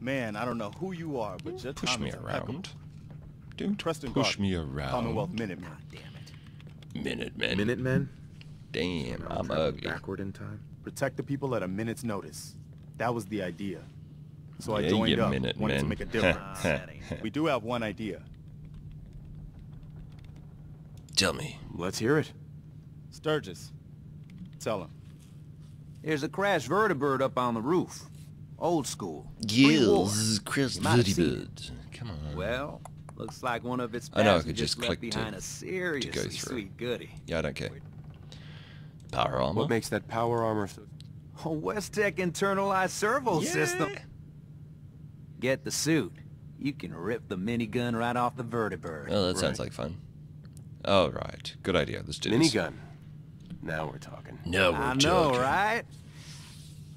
Man, I don't know who you are, but your Push time me is impeccable. around. Don't Preston push Garvey, me around. Commonwealth Minutemen. Damn it. Minutemen. Minutemen? Damn, I'm Travel ugly. Backward in time? Protect the people at a minute's notice. That was the idea. So I joined you up, Minutemen. wanted to make a difference. we do have one idea. Tell me. Let's hear it. Sturgis. Tell him. There's a crashed vertibird up on the roof. Old school. Pre-war. Chris You might have. Come on. Well, looks like one of its I know, I could just left click to- behind a seriously through. sweet goodie. Yeah, I don't care. Power armor. What makes that power armor so... A West Tek internalized servo system. Get the suit. You can rip the minigun right off the vertibird. Oh, that sounds like fun. Oh, right. Good idea. Let's do this. Minigun. Now we're talking. No, we're I know, right?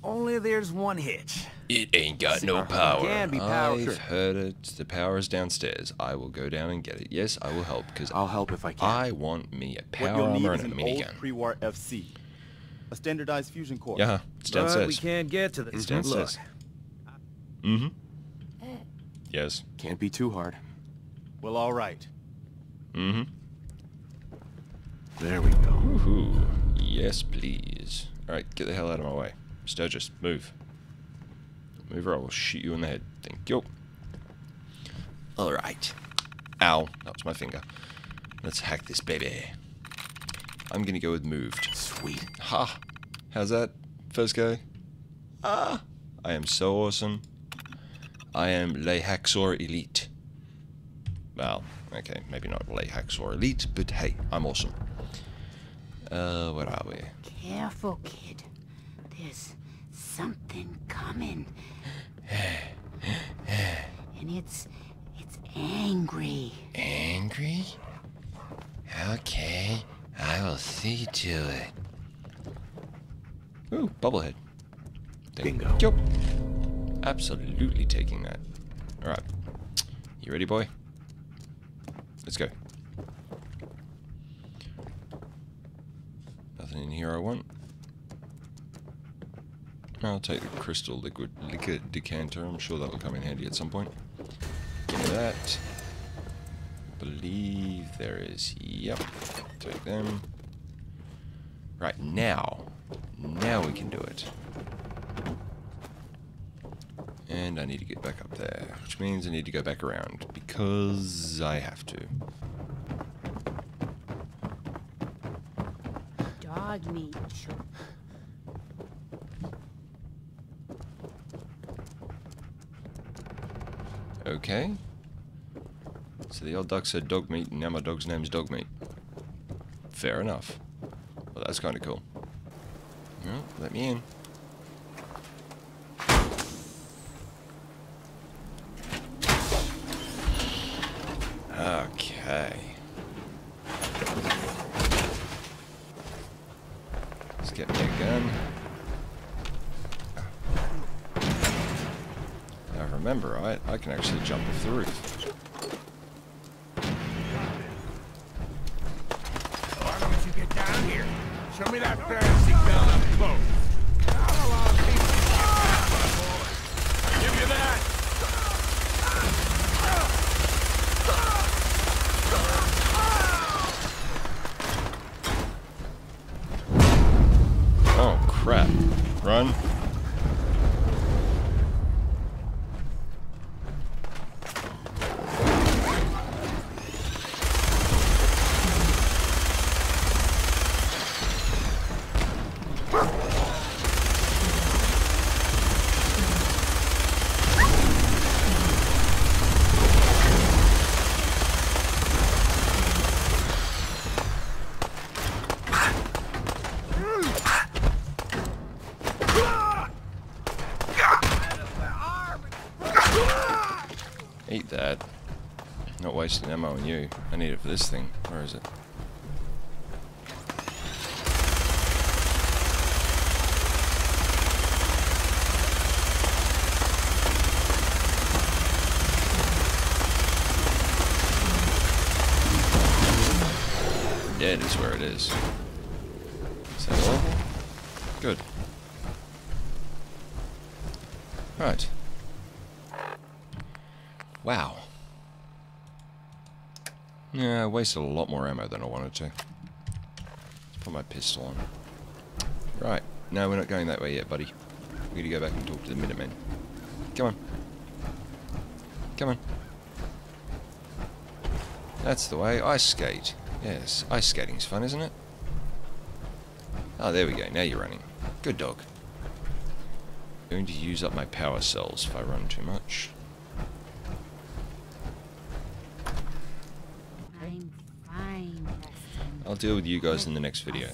Only there's one hitch. It ain't got See, no power. can be power. I've heard it. The power is downstairs. I will go down and get it. Yes, I will help because I'll help if I can. I want me a power What you'll need is and a an old minigun. pre-war FC. A standardized fusion core. Yeah, it's But we can't get to this. It's Look, downstairs. Mm-hmm. Yes. Can't be too hard. Well, all right. Mm-hmm. There we go. Woohoo. Yes, please. Alright, get the hell out of my way. Sturgis, move. Move or I will shoot you in the head. Thank you. Alright. Ow. That was my finger. Let's hack this baby. I'm gonna go with moved. Sweet. Ha! How's that, first guy? Ah! I am so awesome. I am Le Haxor Elite. Well, okay, maybe not Le Haxor Elite, but hey, I'm awesome. Uh, where are we? Careful, kid. There's something coming. and it's it's angry. Angry? Okay, I will see to it. Ooh, bubblehead. Thank Bingo. you. Absolutely taking that. Alright. You ready, boy? Let's go. Nothing in here I want. I'll take the crystal liquid liquor decanter. I'm sure that'll come in handy at some point. Give me that. Believe there is. Yep. Take them. Right now. Now we can do it. And I need to get back up there, which means I need to go back around because I have to. Dogmeat. Okay. So the old duck said Dogmeat, and now my dog's name's Dogmeat. Fair enough. Well, that's kind of cool. Well, let me in. Okay. Let's get me a gun. Remember, right? I can actually jump off the roof. Show me that fancy gun. Give you that. Oh, crap. Run. Not wasting ammo on you. I need it for this thing. Where is it? Dead is where it is. Is that all? Good. Right. Wow. Yeah, I wasted a lot more ammo than I wanted to. Let's put my pistol on. Right. No, we're not going that way yet, buddy. We gotta go back and talk to the Minutemen. Come on. Come on. That's the way. Ice skate. Yes, ice skating's fun, isn't it? Oh, there we go. Now you're running. Good dog. Going to use up my power cells if I run too much. I'm fine, Preston. I'll deal with you guys in the next video.